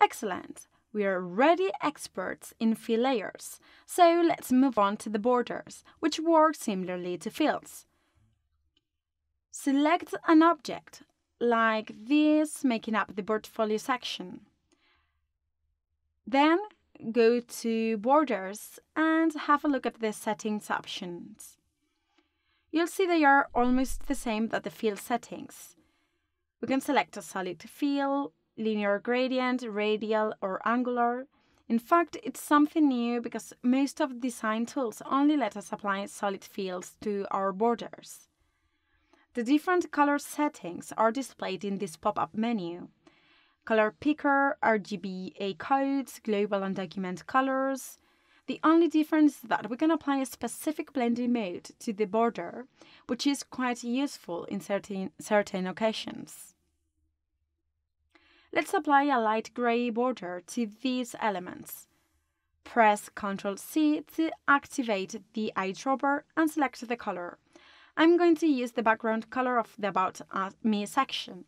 Excellent. We are already experts in fill layers, so let's move on to the borders, which work similarly to fills. Select an object, like this, making up the portfolio section. Then go to Borders and have a look at the settings options. You'll see they are almost the same that the fill settings. We can select a solid fill, linear gradient, radial, or angular. In fact, it's something new because most of design tools only let us apply solid fills to our borders. The different color settings are displayed in this pop-up menu. Color picker, RGBA codes, global and document colors. The only difference is that we can apply a specific blending mode to the border, which is quite useful in certain, certain occasions. Let's apply a light gray border to these elements. Press Ctrl C to activate the eyedropper and select the color. I'm going to use the background color of the About Me section.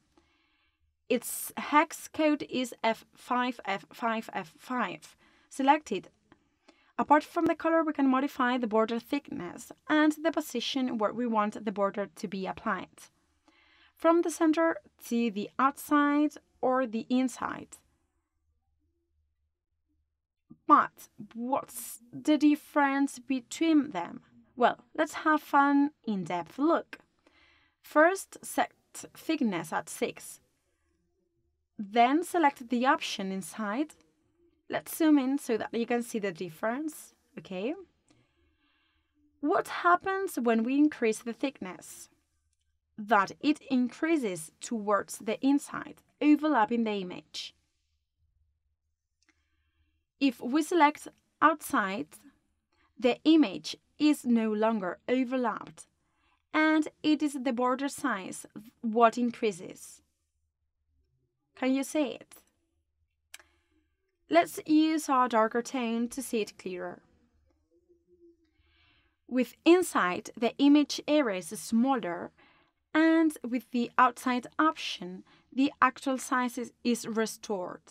Its hex code is F5F5F5. Select it. Apart from the color, we can modify the border thickness and the position where we want the border to be applied. From the center to the outside or the inside. But what's the difference between them? Well, let's have an in-depth look. First, set thickness at 6. Then select the option inside. Let's zoom in so that you can see the difference, okay? What happens when we increase the thickness? That it increases towards the inside overlapping the image. If we select outside, the image is no longer overlapped and it is the border size what increases. Can you see it? Let's use our darker tone to see it clearer. With inside, the image area is smaller and with the outside option, the actual size is, is restored.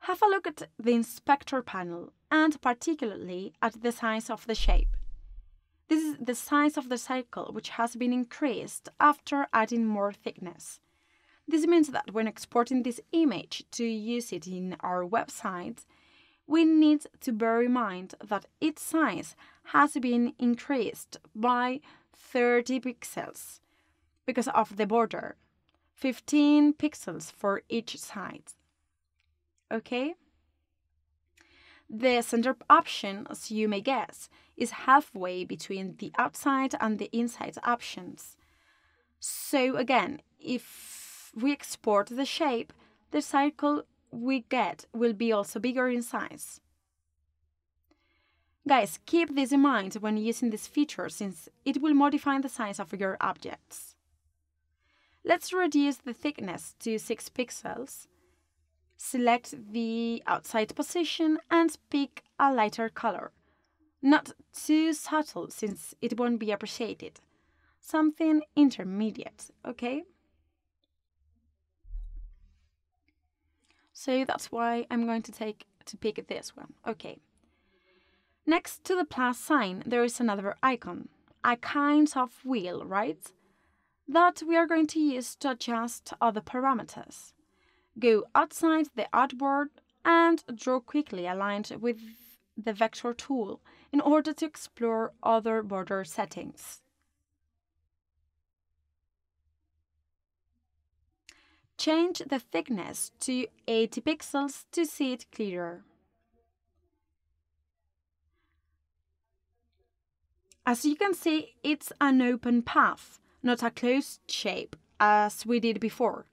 Have a look at the inspector panel and particularly at the size of the shape. This is the size of the circle which has been increased after adding more thickness. This means that when exporting this image to use it in our website, we need to bear in mind that its size has been increased by 30 pixels because of the border 15 pixels for each side. Okay? The center option, as you may guess, is halfway between the outside and the inside options. So again, if we export the shape, the circle we get will be also bigger in size. Guys, keep this in mind when using this feature since it will modify the size of your objects. Let's reduce the thickness to 6 pixels. Select the outside position and pick a lighter color. Not too subtle since it won't be appreciated. Something intermediate, okay? So that's why I'm going to take to pick this one. Okay. Next to the plus sign, there is another icon, a kind of wheel, right? That we are going to use to adjust other parameters. Go outside the artboard and draw quickly aligned with the vector tool in order to explore other border settings. Change the thickness to 80 pixels to see it clearer. As you can see, it's an open path, not a closed shape as we did before.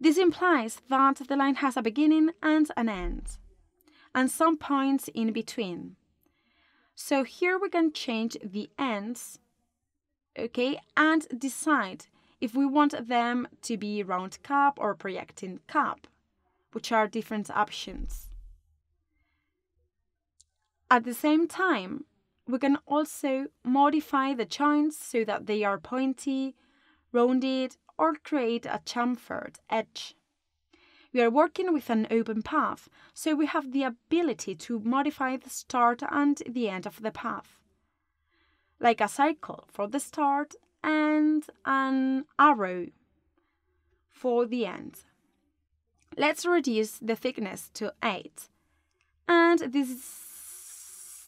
This implies that the line has a beginning and an end, and some points in between. So here we can change the ends, okay, and decide if we want them to be round cap or projecting cap, which are different options. At the same time, we can also modify the joints so that they are pointy, rounded, or create a chamfered edge. We are working with an open path, so we have the ability to modify the start and the end of the path. Like a cycle for the start and an arrow for the end. Let's reduce the thickness to 8. And this is,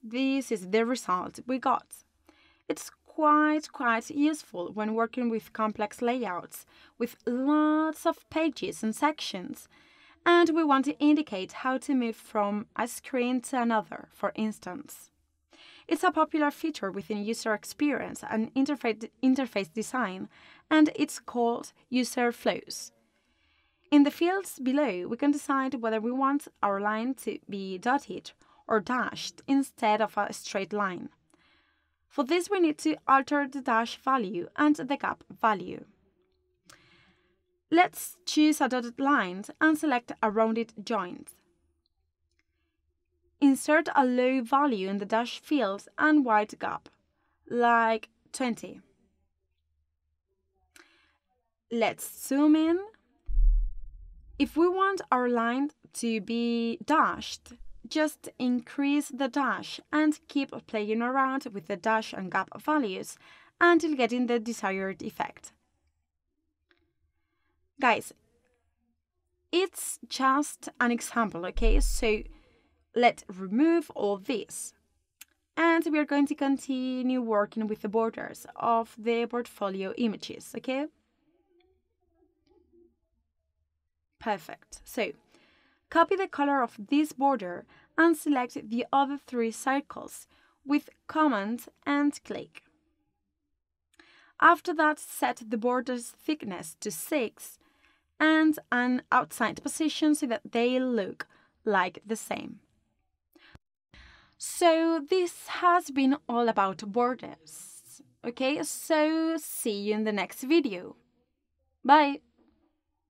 this is the result we got. It's quite quite useful when working with complex layouts with lots of pages and sections and we want to indicate how to move from a screen to another for instance it's a popular feature within user experience and interface, interface design and it's called user flows in the fields below we can decide whether we want our line to be dotted or dashed instead of a straight line for this, we need to alter the dash value and the gap value. Let's choose a dotted line and select a rounded joint. Insert a low value in the dash field and wide gap, like 20. Let's zoom in. If we want our line to be dashed, just increase the dash and keep playing around with the dash and gap values until getting the desired effect. Guys, it's just an example, okay? So let's remove all this. And we are going to continue working with the borders of the portfolio images, okay? Perfect. So Copy the color of this border and select the other three circles with Command and click. After that, set the border's thickness to 6 and an outside position so that they look like the same. So this has been all about borders. Okay, so see you in the next video. Bye!